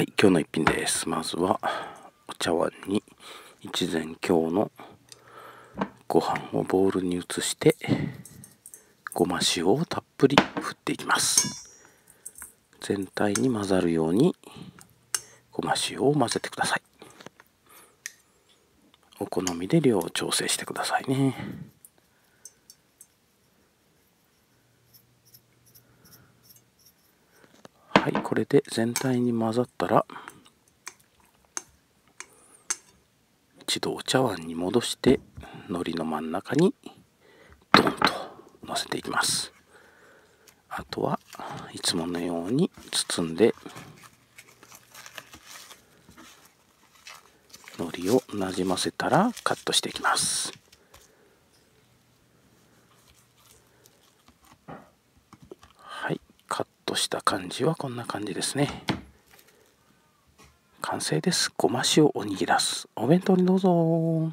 はい今日の一品です。まずはお茶碗に一膳今日のご飯をボウルに移してごま塩をたっぷり振っていきます。全体に混ざるようにごま塩を混ぜてください。お好みで量を調整してくださいね。はいこれで全体に混ざったら一度お茶碗に戻して海苔の真ん中にドンと乗せていきます。あとはいつものように包んで海苔をなじませたらカットしていきますはいとした感じはこんな感じですね。完成です。ごま塩おにぎらす。お弁当にどうぞ。